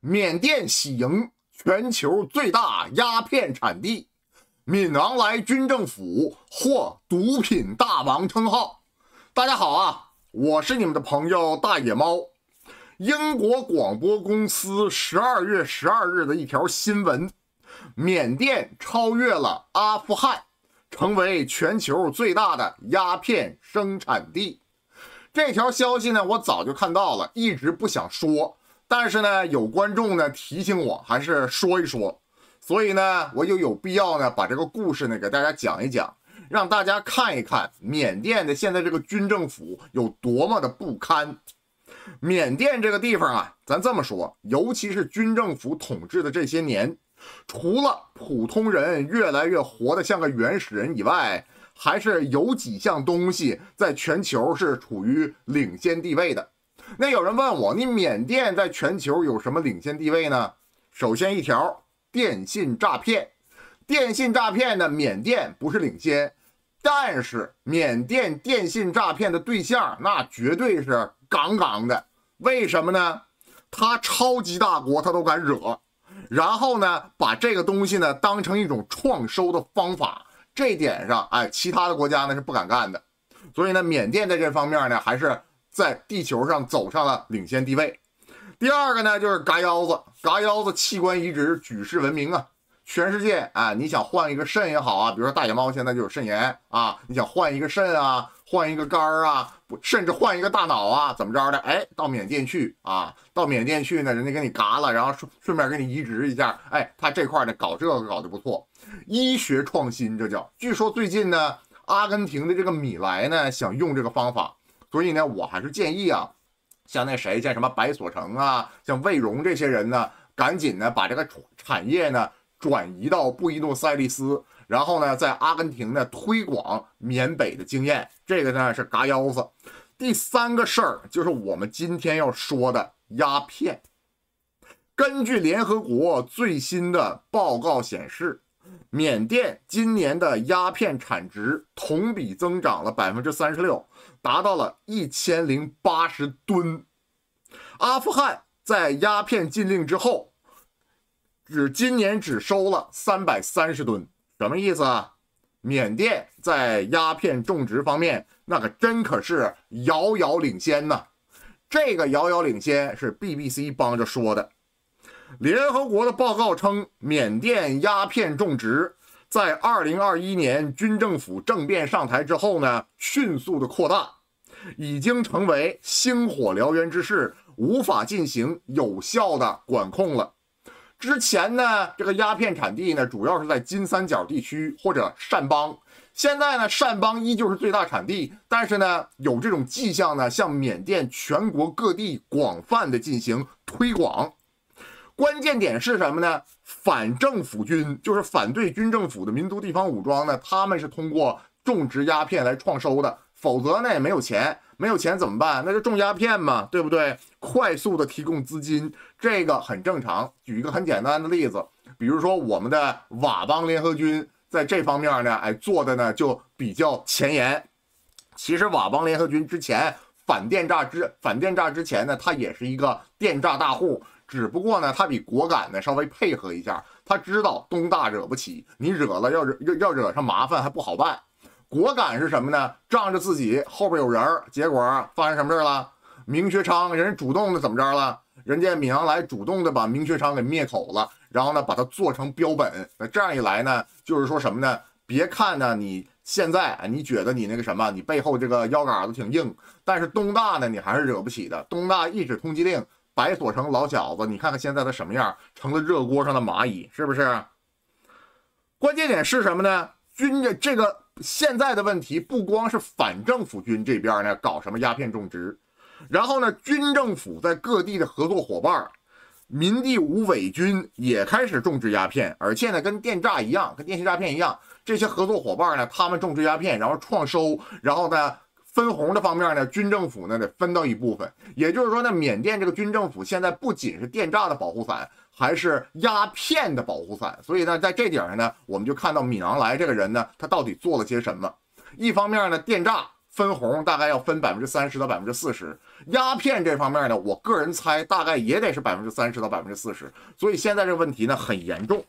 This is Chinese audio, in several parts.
缅甸喜迎全球最大鸦片产地，敏昂莱军政府获毒品大王称号。大家好啊，我是你们的朋友大野猫。英国广播公司十二月十二日的一条新闻：缅甸超越了阿富汗，成为全球最大的鸦片生产地。这条消息呢，我早就看到了，一直不想说。但是呢，有观众呢提醒我，还是说一说，所以呢，我就有必要呢把这个故事呢给大家讲一讲，让大家看一看缅甸的现在这个军政府有多么的不堪。缅甸这个地方啊，咱这么说，尤其是军政府统治的这些年，除了普通人越来越活得像个原始人以外，还是有几项东西在全球是处于领先地位的。那有人问我，你缅甸在全球有什么领先地位呢？首先一条，电信诈骗。电信诈骗呢，缅甸不是领先，但是缅甸电信诈骗的对象那绝对是杠杠的。为什么呢？他超级大国他都敢惹，然后呢，把这个东西呢当成一种创收的方法，这点上，哎，其他的国家呢是不敢干的。所以呢，缅甸在这方面呢还是。在地球上走上了领先地位。第二个呢，就是嘎腰子，嘎腰子器官移植举世闻名啊，全世界啊，你想换一个肾也好啊，比如说大野猫现在就有肾炎啊，你想换一个肾啊，换一个肝儿啊，甚至换一个大脑啊，怎么着的？哎，到缅甸去啊，到缅甸去呢，人家给你嘎了，然后顺顺便给你移植一下，哎，他这块呢搞这个搞得不错，医学创新这叫。据说最近呢，阿根廷的这个米莱呢想用这个方法。所以呢，我还是建议啊，像那谁，像什么白所成啊，像魏荣这些人呢，赶紧呢把这个产业呢转移到布宜诺斯艾利斯，然后呢在阿根廷呢推广缅北的经验。这个呢是嘎腰子。第三个事儿就是我们今天要说的鸦片。根据联合国最新的报告显示。缅甸今年的鸦片产值同比增长了百分之三十六，达到了一千零八十吨。阿富汗在鸦片禁令之后，只今年只收了三百三十吨，什么意思啊？缅甸在鸦片种植方面，那可真可是遥遥领先呐！这个遥遥领先是 BBC 帮着说的。联合国的报告称，缅甸鸦片种植在2021年军政府政变上台之后呢，迅速的扩大，已经成为星火燎原之势，无法进行有效的管控了。之前呢，这个鸦片产地呢，主要是在金三角地区或者善邦，现在呢，善邦依旧是最大产地，但是呢，有这种迹象呢，向缅甸全国各地广泛的进行推广。关键点是什么呢？反政府军就是反对军政府的民族地方武装呢，他们是通过种植鸦片来创收的，否则呢也没有钱，没有钱怎么办？那就种鸦片嘛，对不对？快速的提供资金，这个很正常。举一个很简单的例子，比如说我们的佤邦联合军在这方面呢，哎做的呢就比较前沿。其实佤邦联合军之前反电诈之反电诈之前呢，它也是一个电诈大户。只不过呢，他比果敢呢稍微配合一下，他知道东大惹不起，你惹了要惹要要惹上麻烦还不好办。果敢是什么呢？仗着自己后边有人儿，结果发生什么事了？明学昌人主动的怎么着了？人家闵昂来主动的把明学昌给灭口了，然后呢把他做成标本。那这样一来呢，就是说什么呢？别看呢你现在你觉得你那个什么，你背后这个腰杆子挺硬，但是东大呢你还是惹不起的。东大一纸通缉令。白所成老小子，你看看现在他什么样，成了热锅上的蚂蚁，是不是？关键点是什么呢？军这这个现在的问题，不光是反政府军这边呢搞什么鸦片种植，然后呢，军政府在各地的合作伙伴，民地无伪军也开始种植鸦片，而且呢，跟电诈一样，跟电信诈骗一样，这些合作伙伴呢，他们种植鸦片，然后创收，然后呢。分红的方面呢，军政府呢得分到一部分，也就是说呢，缅甸这个军政府现在不仅是电诈的保护伞，还是鸦片的保护伞。所以呢，在这点上呢，我们就看到敏昂莱这个人呢，他到底做了些什么？一方面呢，电诈分红大概要分百分之三十到百分之四十。鸦片这方面呢，我个人猜大概也得是百分之三十到百分之四十。所以现在这个问题呢很严重。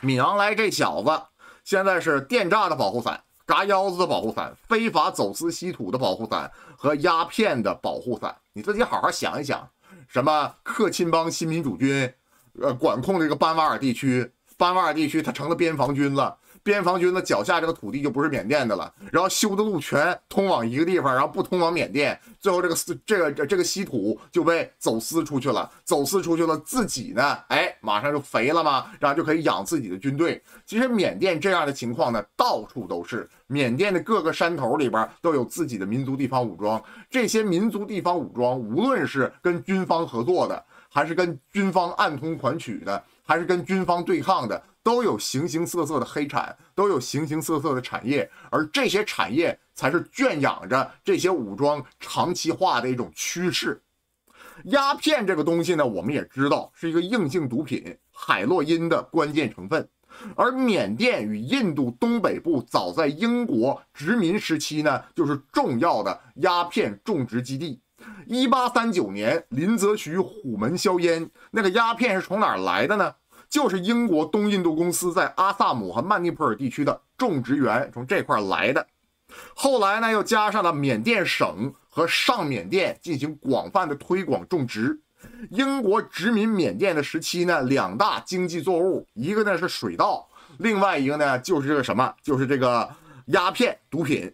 闵昂莱这小子现在是电诈的保护伞、嘎腰子的保护伞、非法走私稀土的保护伞和鸦片的保护伞。你自己好好想一想，什么克钦邦新民主军，呃，管控这个班瓦尔地区，班瓦尔地区它成了边防军了。边防军的脚下这个土地就不是缅甸的了，然后修的路全通往一个地方，然后不通往缅甸，最后这个这个这个稀土就被走私出去了，走私出去了，自己呢，哎，马上就肥了嘛，然后就可以养自己的军队。其实缅甸这样的情况呢，到处都是，缅甸的各个山头里边都有自己的民族地方武装，这些民族地方武装，无论是跟军方合作的，还是跟军方暗通款曲的，还是跟军方对抗的。都有形形色色的黑产，都有形形色色的产业，而这些产业才是圈养着这些武装长期化的一种趋势。鸦片这个东西呢，我们也知道是一个硬性毒品，海洛因的关键成分。而缅甸与印度东北部早在英国殖民时期呢，就是重要的鸦片种植基地。一八三九年，林则徐虎门销烟，那个鸦片是从哪儿来的呢？就是英国东印度公司在阿萨姆和曼尼普尔地区的种植园从这块来的，后来呢又加上了缅甸省和上缅甸进行广泛的推广种植。英国殖民缅甸的时期呢，两大经济作物，一个呢是水稻，另外一个呢就是这个什么，就是这个鸦片毒品。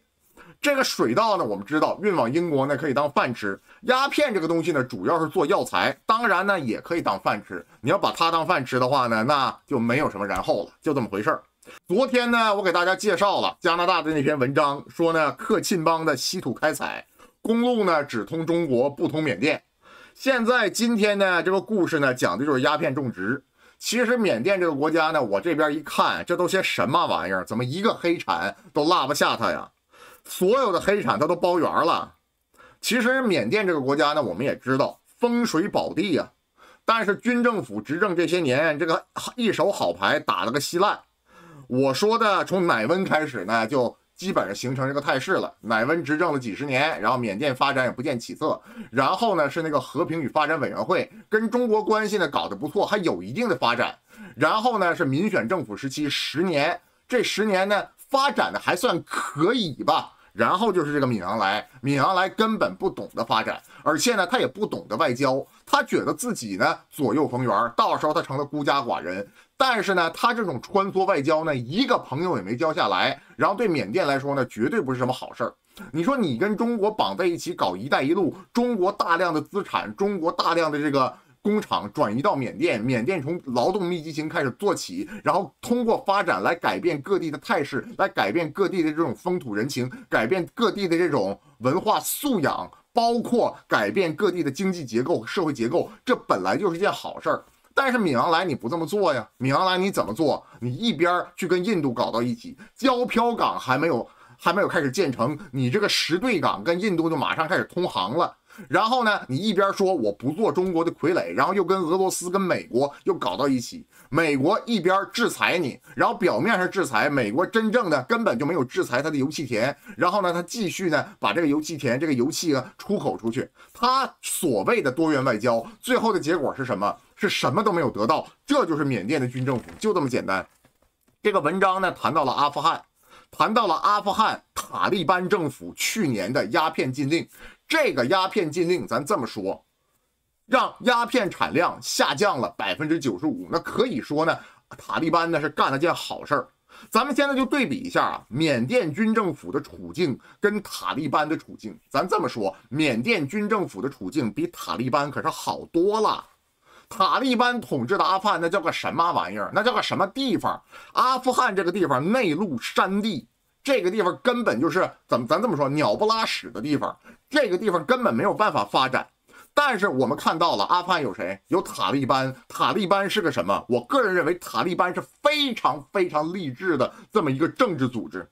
这个水稻呢，我们知道运往英国呢可以当饭吃；鸦片这个东西呢，主要是做药材，当然呢也可以当饭吃。你要把它当饭吃的话呢，那就没有什么然后了，就这么回事儿。昨天呢，我给大家介绍了加拿大的那篇文章，说呢克钦邦的稀土开采公路呢只通中国不通缅甸。现在今天呢这个故事呢讲的就是鸦片种植。其实缅甸这个国家呢，我这边一看，这都些什么玩意儿？怎么一个黑产都落不下它呀？所有的黑产它都包圆了。其实缅甸这个国家呢，我们也知道风水宝地呀，但是军政府执政这些年，这个一手好牌打了个稀烂。我说的从乃温开始呢，就基本上形成这个态势了。乃温执政了几十年，然后缅甸发展也不见起色。然后呢，是那个和平与发展委员会跟中国关系呢搞得不错，还有一定的发展。然后呢，是民选政府时期十年，这十年呢。发展的还算可以吧，然后就是这个闵昂莱，闵昂莱根本不懂得发展，而且呢，他也不懂得外交，他觉得自己呢左右逢源，到时候他成了孤家寡人。但是呢，他这种穿梭外交呢，一个朋友也没交下来，然后对缅甸来说呢，绝对不是什么好事儿。你说你跟中国绑在一起搞“一带一路”，中国大量的资产，中国大量的这个。工厂转移到缅甸，缅甸从劳动密集型开始做起，然后通过发展来改变各地的态势，来改变各地的这种风土人情，改变各地的这种文化素养，包括改变各地的经济结构、社会结构，这本来就是件好事儿。但是闵昂莱你不这么做呀？闵昂莱你怎么做？你一边去跟印度搞到一起，胶漂港还没有还没有开始建成，你这个石对港跟印度就马上开始通航了。然后呢，你一边说我不做中国的傀儡，然后又跟俄罗斯、跟美国又搞到一起。美国一边制裁你，然后表面上制裁美国，真正的根本就没有制裁它的油气田。然后呢，他继续呢把这个油气田、这个油气啊出口出去。他所谓的多元外交，最后的结果是什么？是什么都没有得到。这就是缅甸的军政府，就这么简单。这个文章呢谈到了阿富汗，谈到了阿富汗塔利班政府去年的鸦片禁令。这个鸦片禁令，咱这么说，让鸦片产量下降了百分之九十五，那可以说呢，塔利班呢是干了件好事儿。咱们现在就对比一下啊，缅甸军政府的处境跟塔利班的处境。咱这么说，缅甸军政府的处境比塔利班可是好多了。塔利班统治的阿富汗那叫个什么玩意儿？那叫个什么地方？阿富汗这个地方内陆山地。这个地方根本就是怎么咱这么说，鸟不拉屎的地方。这个地方根本没有办法发展。但是我们看到了阿富汗有谁？有塔利班。塔利班是个什么？我个人认为塔利班是非常非常励志的这么一个政治组织。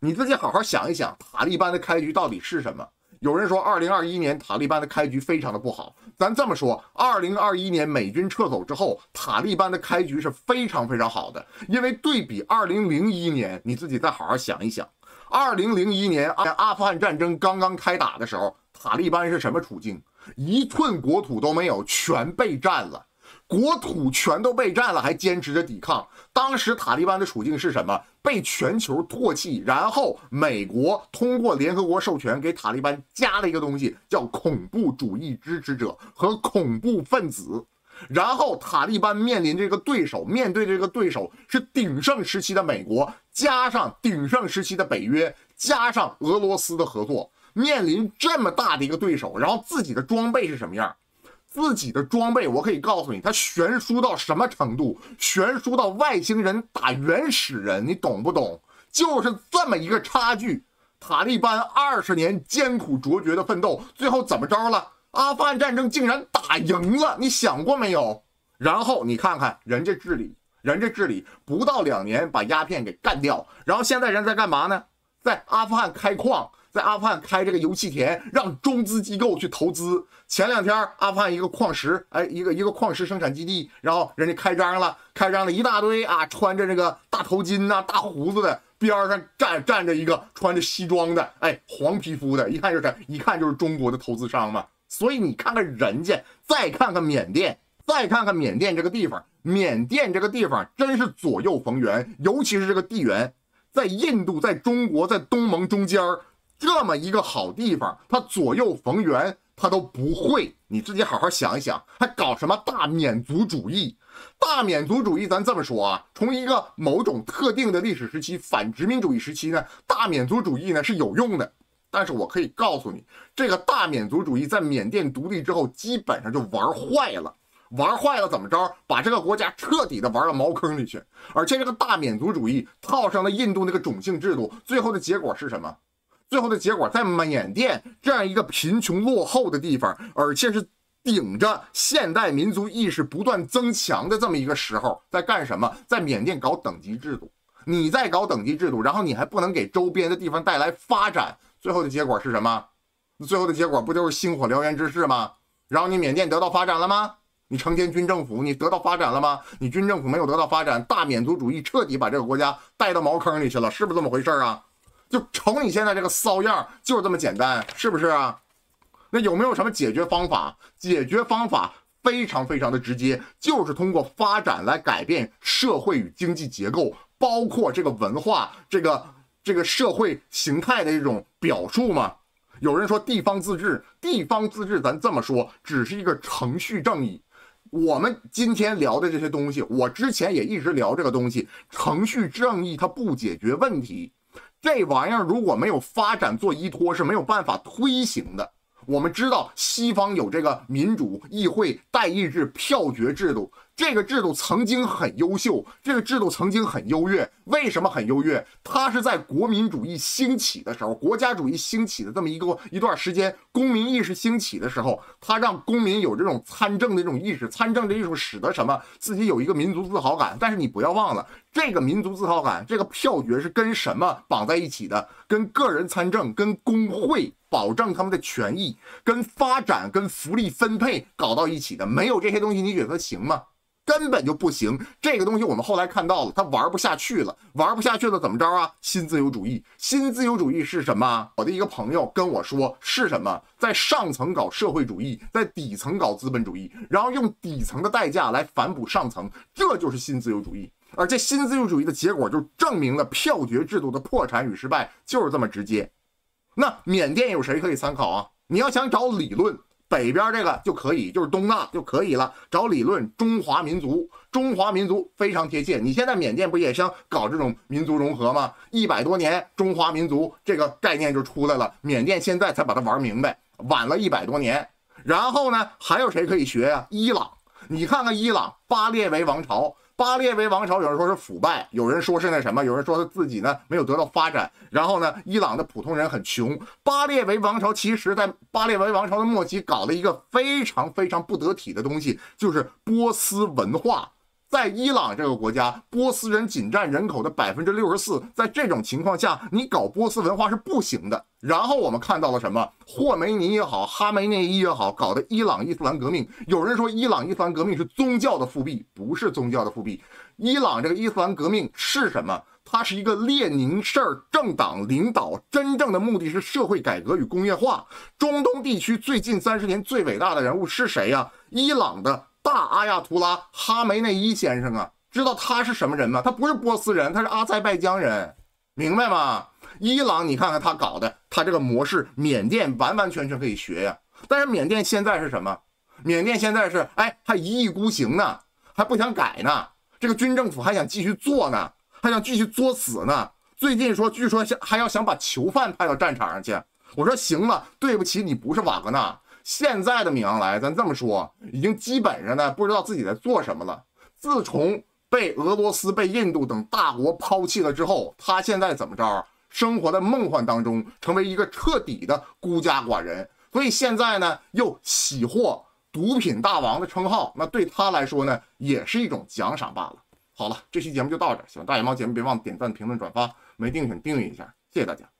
你自己好好想一想，塔利班的开局到底是什么？有人说，二零二一年塔利班的开局非常的不好。咱这么说，二零二一年美军撤走之后，塔利班的开局是非常非常好的。因为对比二零零一年，你自己再好好想一想，二零零一年阿阿富汗战争刚刚开打的时候，塔利班是什么处境？一寸国土都没有，全被占了。国土全都被占了，还坚持着抵抗。当时塔利班的处境是什么？被全球唾弃。然后美国通过联合国授权，给塔利班加了一个东西，叫恐怖主义支持者和恐怖分子。然后塔利班面临这个对手，面对这个对手是鼎盛时期的美国，加上鼎盛时期的北约，加上俄罗斯的合作，面临这么大的一个对手，然后自己的装备是什么样？自己的装备，我可以告诉你，它悬殊到什么程度？悬殊到外星人打原始人，你懂不懂？就是这么一个差距。塔利班二十年艰苦卓绝的奋斗，最后怎么着了？阿富汗战争竟然打赢了，你想过没有？然后你看看人家治理，人家治理不到两年把鸦片给干掉，然后现在人在干嘛呢？在阿富汗开矿。在阿富汗开这个油气田，让中资机构去投资。前两天，阿富汗一个矿石，哎，一个一个矿石生产基地，然后人家开张了，开张了一大堆啊，穿着这个大头巾呐、大胡子的，边上站站着一个穿着西装的，哎，黄皮肤的，一看就是一看就是中国的投资商嘛。所以你看看人家，再看看缅甸，再看看缅甸这个地方，缅甸这个地方真是左右逢源，尤其是这个地缘，在印度、在中国、在东盟中间儿。这么一个好地方，他左右逢源，他都不会。你自己好好想一想，还搞什么大缅族主义？大缅族主义，咱这么说啊，从一个某种特定的历史时期，反殖民主义时期呢，大缅族主义呢是有用的。但是我可以告诉你，这个大缅族主义在缅甸独立之后，基本上就玩坏了。玩坏了怎么着？把这个国家彻底的玩到茅坑里去。而且这个大缅族主义套上了印度那个种姓制度，最后的结果是什么？最后的结果，在缅甸这样一个贫穷落后的地方，而且是顶着现代民族意识不断增强的这么一个时候，在干什么？在缅甸搞等级制度。你在搞等级制度，然后你还不能给周边的地方带来发展，最后的结果是什么？最后的结果不就是星火燎原之势吗？然后你缅甸得到发展了吗？你成天军政府，你得到发展了吗？你军政府没有得到发展，大缅族主义彻底把这个国家带到茅坑里去了，是不是这么回事啊？就瞅你现在这个骚样，就是这么简单，是不是啊？那有没有什么解决方法？解决方法非常非常的直接，就是通过发展来改变社会与经济结构，包括这个文化、这个这个社会形态的一种表述嘛。有人说地方自治，地方自治，咱这么说，只是一个程序正义。我们今天聊的这些东西，我之前也一直聊这个东西，程序正义它不解决问题。这玩意儿如果没有发展做依托，是没有办法推行的。我们知道西方有这个民主议会代议制票决制度。这个制度曾经很优秀，这个制度曾经很优越。为什么很优越？它是在国民主义兴起的时候，国家主义兴起的这么一个一段时间，公民意识兴起的时候，它让公民有这种参政的这种意识。参政的艺术使得什么？自己有一个民族自豪感。但是你不要忘了，这个民族自豪感，这个票决是跟什么绑在一起的？跟个人参政，跟工会保证他们的权益，跟发展，跟福利分配搞到一起的。没有这些东西，你觉得行吗？根本就不行，这个东西我们后来看到了，他玩不下去了，玩不下去了，怎么着啊？新自由主义，新自由主义是什么？我的一个朋友跟我说是什么？在上层搞社会主义，在底层搞资本主义，然后用底层的代价来反哺上层，这就是新自由主义。而这新自由主义的结果就证明了票决制度的破产与失败，就是这么直接。那缅甸有谁可以参考啊？你要想找理论。北边这个就可以，就是东纳就可以了。找理论，中华民族，中华民族非常贴切。你现在缅甸不也想搞这种民族融合吗？一百多年，中华民族这个概念就出来了。缅甸现在才把它玩明白，晚了一百多年。然后呢，还有谁可以学呀？伊朗，你看看伊朗巴列维王朝。巴列维王朝有人说是腐败，有人说是那什么，有人说他自己呢没有得到发展。然后呢，伊朗的普通人很穷。巴列维王朝其实在巴列维王朝的末期搞了一个非常非常不得体的东西，就是波斯文化在伊朗这个国家，波斯人仅占人口的百分之六十四，在这种情况下，你搞波斯文化是不行的。然后我们看到了什么？霍梅尼也好，哈梅内伊也好，搞的伊朗伊斯兰革命。有人说伊朗伊斯兰革命是宗教的复辟，不是宗教的复辟。伊朗这个伊斯兰革命是什么？它是一个列宁式政党领导，真正的目的是社会改革与工业化。中东地区最近三十年最伟大的人物是谁呀？伊朗的大阿亚图拉哈梅内伊先生啊，知道他是什么人吗？他不是波斯人，他是阿塞拜疆人，明白吗？伊朗，你看看他搞的，他这个模式，缅甸完完全全可以学呀。但是缅甸现在是什么？缅甸现在是哎，还一意孤行呢，还不想改呢。这个军政府还想继续做呢。还想继续作死呢？最近说，据说想还要想把囚犯派到战场上去。我说行了，对不起，你不是瓦格纳。现在的米昂莱，咱这么说，已经基本上呢不知道自己在做什么了。自从被俄罗斯、被印度等大国抛弃了之后，他现在怎么着？生活在梦幻当中，成为一个彻底的孤家寡人。所以现在呢，又喜获毒品大王的称号，那对他来说呢，也是一种奖赏罢了。好了，这期节目就到这。喜欢大野猫节目，别忘了点赞、评论、转发，没订请订阅一下，谢谢大家。